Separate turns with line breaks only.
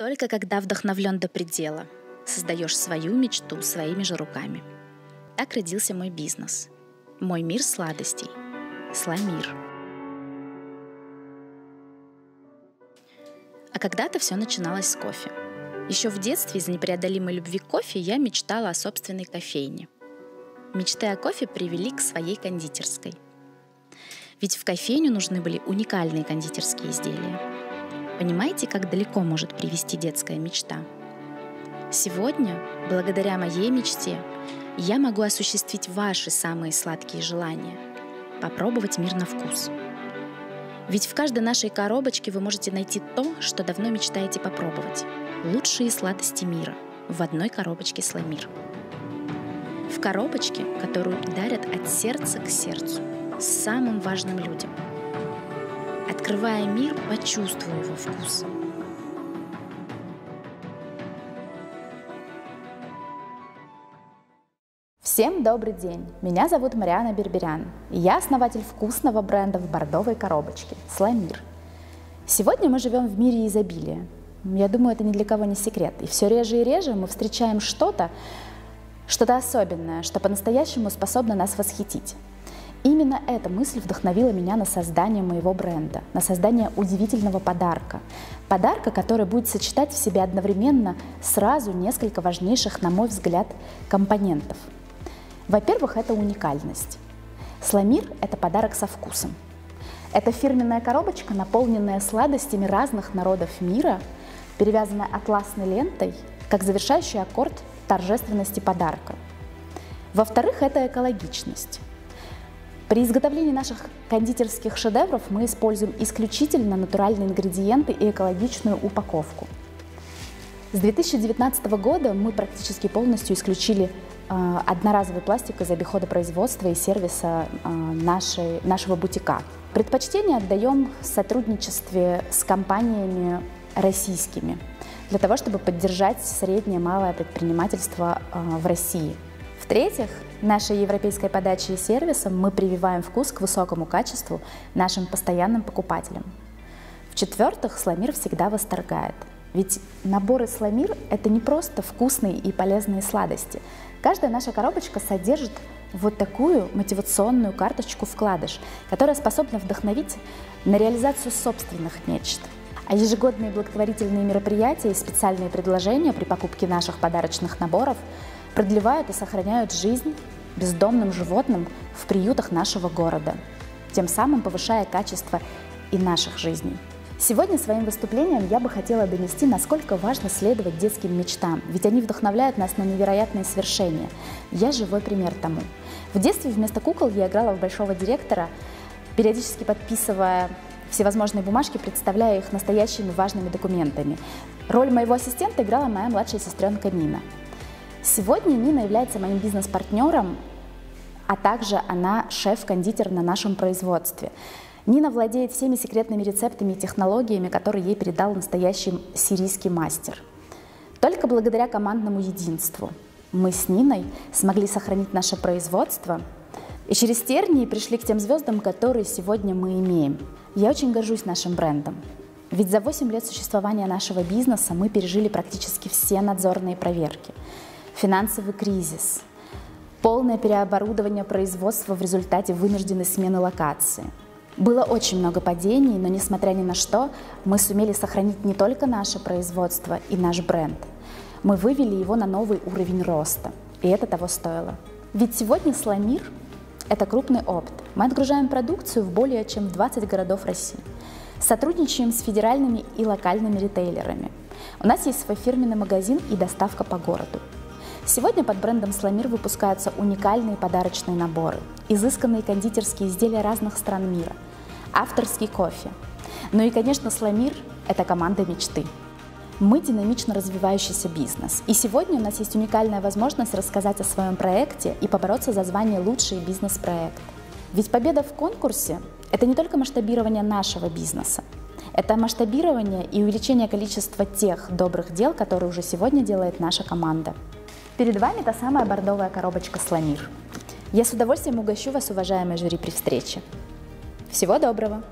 Только когда вдохновлен до предела, создаешь свою мечту своими же руками. Так родился мой бизнес. Мой мир сладостей. Сламир. А когда-то все начиналось с кофе. Еще в детстве из-за непреодолимой любви к кофе я мечтала о собственной кофейне. Мечты о кофе привели к своей кондитерской. Ведь в кофейню нужны были уникальные кондитерские изделия. Понимаете, как далеко может привести детская мечта? Сегодня, благодаря моей мечте, я могу осуществить ваши самые сладкие желания, попробовать мир на вкус. Ведь в каждой нашей коробочке вы можете найти то, что давно мечтаете попробовать. Лучшие сладости мира в одной коробочке Сламир. В коробочке, которую дарят от сердца к сердцу, самым важным людям – Открывая мир, почувствуй его вкус.
Всем добрый день! Меня зовут Мариана Берберян, и я основатель вкусного бренда в бордовой коробочке «Сламир». Сегодня мы живем в мире изобилия. Я думаю, это ни для кого не секрет. И все реже и реже мы встречаем что-то, что-то особенное, что по-настоящему способно нас восхитить. Именно эта мысль вдохновила меня на создание моего бренда, на создание удивительного подарка. Подарка, который будет сочетать в себе одновременно сразу несколько важнейших, на мой взгляд, компонентов. Во-первых, это уникальность. Сламир – это подарок со вкусом. Это фирменная коробочка, наполненная сладостями разных народов мира, перевязанная атласной лентой, как завершающий аккорд торжественности подарка. Во-вторых, это экологичность. При изготовлении наших кондитерских шедевров мы используем исключительно натуральные ингредиенты и экологичную упаковку. С 2019 года мы практически полностью исключили э, одноразовый пластик из обихода производства и сервиса э, нашей, нашего бутика. Предпочтение отдаем сотрудничестве с компаниями российскими для того, чтобы поддержать среднее малое предпринимательство э, в России. В-третьих, нашей европейской подачей и сервисом мы прививаем вкус к высокому качеству нашим постоянным покупателям. В-четвертых, Сламир всегда восторгает. Ведь наборы Сламир – это не просто вкусные и полезные сладости. Каждая наша коробочка содержит вот такую мотивационную карточку-вкладыш, которая способна вдохновить на реализацию собственных мечт. А ежегодные благотворительные мероприятия и специальные предложения при покупке наших подарочных наборов – продлевают и сохраняют жизнь бездомным животным в приютах нашего города, тем самым повышая качество и наших жизней. Сегодня своим выступлением я бы хотела донести, насколько важно следовать детским мечтам, ведь они вдохновляют нас на невероятные свершения. Я живой пример тому. В детстве вместо кукол я играла в большого директора, периодически подписывая всевозможные бумажки, представляя их настоящими важными документами. Роль моего ассистента играла моя младшая сестренка Нина. Сегодня Нина является моим бизнес-партнером, а также она шеф-кондитер на нашем производстве. Нина владеет всеми секретными рецептами и технологиями, которые ей передал настоящий сирийский мастер. Только благодаря командному единству мы с Ниной смогли сохранить наше производство и через тернии пришли к тем звездам, которые сегодня мы имеем. Я очень горжусь нашим брендом. Ведь за 8 лет существования нашего бизнеса мы пережили практически все надзорные проверки финансовый кризис, полное переоборудование производства в результате вынужденной смены локации. Было очень много падений, но несмотря ни на что, мы сумели сохранить не только наше производство и наш бренд. Мы вывели его на новый уровень роста, и это того стоило. Ведь сегодня Сламир – это крупный опыт. Мы отгружаем продукцию в более чем 20 городов России. Сотрудничаем с федеральными и локальными ритейлерами. У нас есть свой фирменный магазин и доставка по городу. Сегодня под брендом Сламир выпускаются уникальные подарочные наборы, изысканные кондитерские изделия разных стран мира, авторский кофе. Ну и, конечно, Сламир – это команда мечты. Мы динамично развивающийся бизнес. И сегодня у нас есть уникальная возможность рассказать о своем проекте и побороться за звание «Лучший бизнес-проект». Ведь победа в конкурсе – это не только масштабирование нашего бизнеса, это масштабирование и увеличение количества тех добрых дел, которые уже сегодня делает наша команда. Перед вами та самая бордовая коробочка «Сламир». Я с удовольствием угощу вас, уважаемые жюри, при встрече. Всего доброго!